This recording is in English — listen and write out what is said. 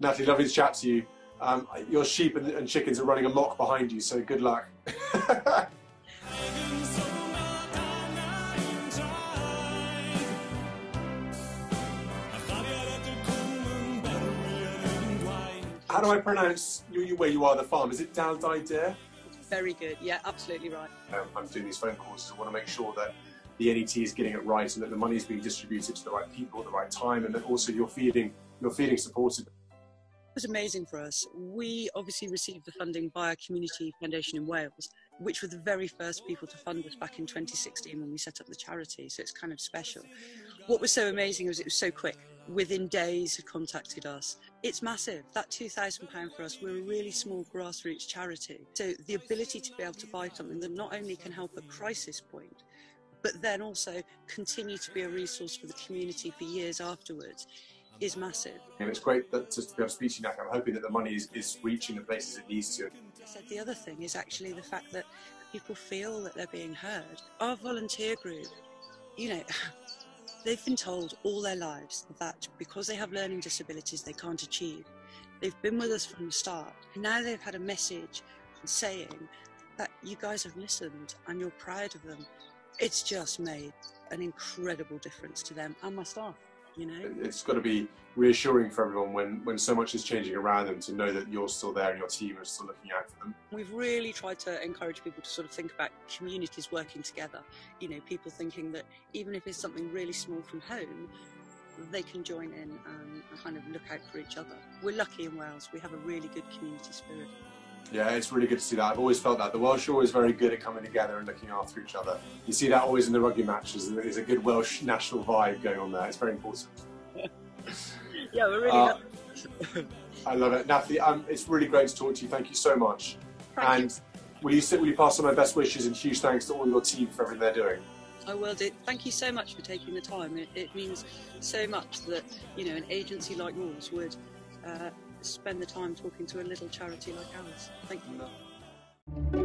Natalie, lovely to chat to you. Um, your sheep and, and chickens are running amok behind you, so good luck. How do I pronounce you, you, where you are, the farm? Is it Dal Dare? Very good. Yeah, absolutely right. Um, I'm doing these phone calls I want to make sure that the NET is getting it right and that the money is being distributed to the right people at the right time, and that also you're feeding you're feeding supported. Was amazing for us. We obviously received the funding by a community foundation in Wales, which were the very first people to fund us back in 2016 when we set up the charity. So it's kind of special. What was so amazing was it was so quick. Within days, had contacted us. It's massive. That £2,000 for us, we're a really small grassroots charity. So the ability to be able to buy something that not only can help at crisis point, but then also continue to be a resource for the community for years afterwards is massive. And it's great that, to be able to speak to you now. I'm hoping that the money is, is reaching the places it needs to. I said the other thing is actually the fact that people feel that they're being heard. Our volunteer group, you know, they've been told all their lives that because they have learning disabilities they can't achieve. They've been with us from the start. Now they've had a message saying that you guys have listened and you're proud of them. It's just made an incredible difference to them and my staff you know? It's got to be reassuring for everyone when when so much is changing around them to know that you're still there and your team is still looking out for them. We've really tried to encourage people to sort of think about communities working together you know people thinking that even if it's something really small from home they can join in and kind of look out for each other. We're lucky in wales. We have a really good community spirit yeah, it's really good to see that. I've always felt that. The Welsh are always very good at coming together and looking after each other. You see that always in the rugby matches. There's a good Welsh national vibe going on there. It's very important. yeah, we're really uh, I love it. Natalie, um, it's really great to talk to you. Thank you so much. Thank and you. will you sit, will you pass on my best wishes and huge thanks to all your team for everything they're doing? I will do. Thank you so much for taking the time. It, it means so much that, you know, an agency like yours would uh, spend the time talking to a little charity like ours. Thank you.